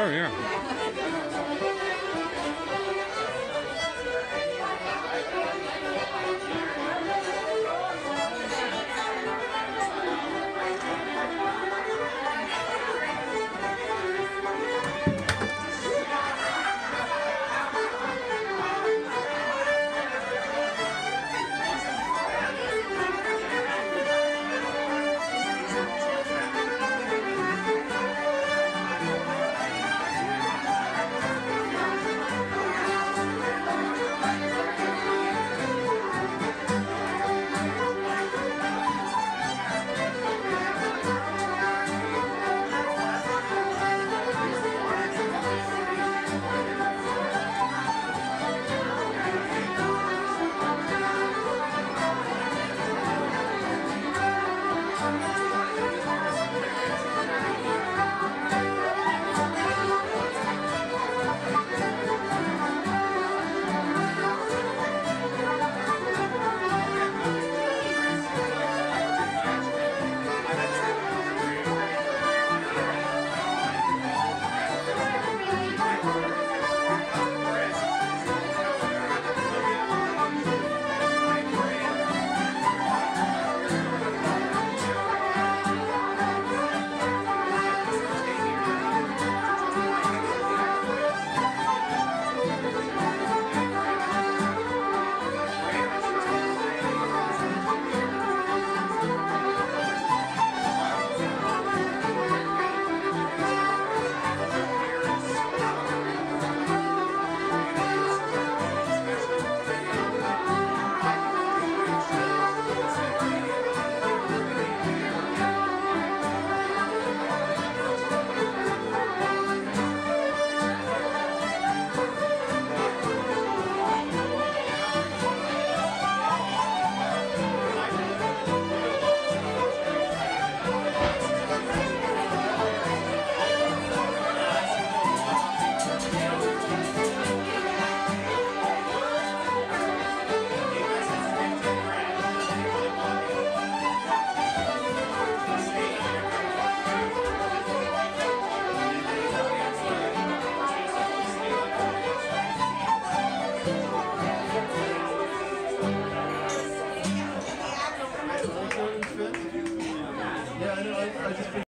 Oh, yeah.